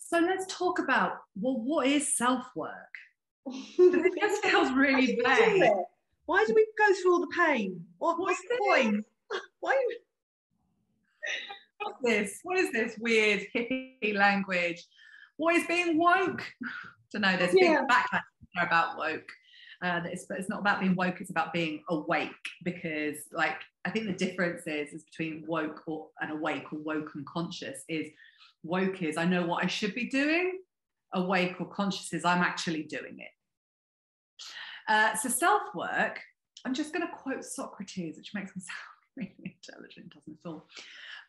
So let's talk about well, what is self work? just feels really vague. Why do we go through all the pain? What, what's the point? Why? What's this? What is this weird hippie language? What is being woke? Don't know there's yeah. big backlash about woke. Uh, it's, it's not about being woke, it's about being awake because, like, I think the difference is, is between woke or and awake or woke and conscious is woke is I know what I should be doing, awake or conscious is I'm actually doing it. Uh, so self work, I'm just going to quote Socrates, which makes me sound really intelligent, doesn't it all?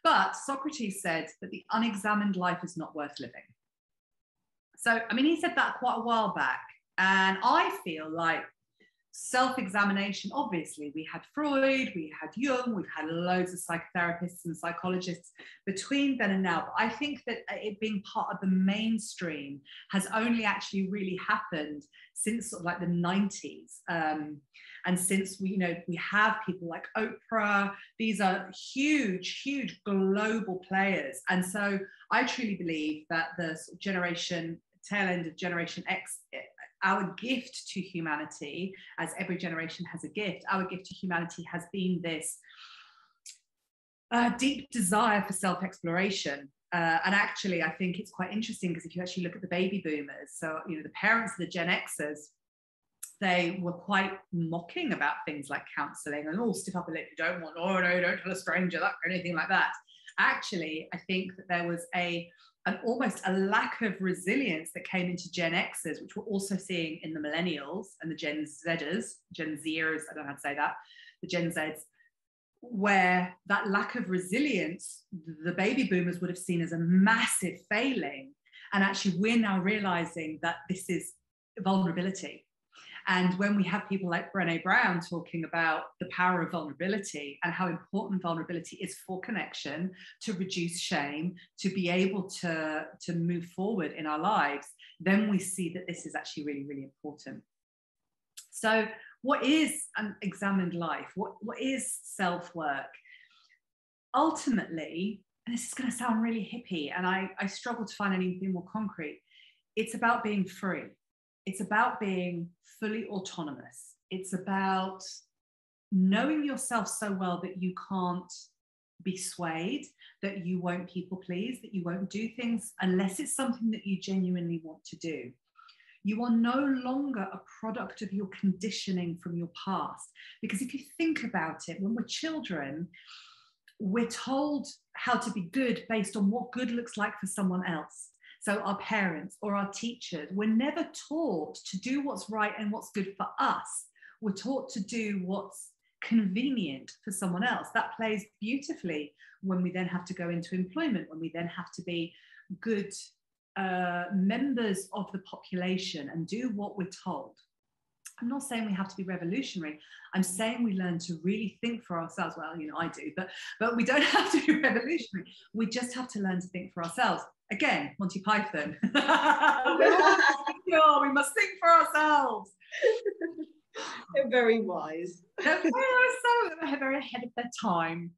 But Socrates said that the unexamined life is not worth living. So, I mean, he said that quite a while back. And I feel like self examination, obviously, we had Freud, we had Jung, we've had loads of psychotherapists and psychologists between then and now. But I think that it being part of the mainstream has only actually really happened since sort of like the 90s. Um, and since we you know we have people like Oprah, these are huge, huge global players. And so I truly believe that the generation tail end of Generation X our gift to humanity, as every generation has a gift, our gift to humanity has been this uh, deep desire for self exploration. Uh, and actually, I think it's quite interesting because if you actually look at the baby boomers, so you know the parents of the Gen Xers, they were quite mocking about things like counselling and all oh, stiff upper lip. You don't want, oh no, don't tell a stranger that or anything like that. Actually, I think that there was a an almost a lack of resilience that came into Gen Xers, which we're also seeing in the millennials and the Gen Zers, Gen Zers, I don't know how to say that, the Gen Zs, where that lack of resilience, the baby boomers would have seen as a massive failing. And actually, we're now realizing that this is vulnerability and when we have people like Brene Brown talking about the power of vulnerability and how important vulnerability is for connection, to reduce shame, to be able to, to move forward in our lives, then we see that this is actually really, really important. So, what is an examined life? What, what is self work? Ultimately, and this is going to sound really hippie, and I, I struggle to find anything more concrete, it's about being free it's about being fully autonomous. It's about knowing yourself so well that you can't be swayed, that you won't people please, that you won't do things unless it's something that you genuinely want to do. You are no longer a product of your conditioning from your past. Because if you think about it, when we're children, we're told how to be good based on what good looks like for someone else. So, our parents or our teachers, we're never taught to do what's right and what's good for us. We're taught to do what's convenient for someone else. That plays beautifully when we then have to go into employment, when we then have to be good uh, members of the population and do what we're told. I'm not saying we have to be revolutionary. I'm saying we learn to really think for ourselves. Well, you know, I do, but but we don't have to be revolutionary. We just have to learn to think for ourselves. Again, Monty Python. oh, we must think for ourselves. They're very wise. They're so very ahead of their time.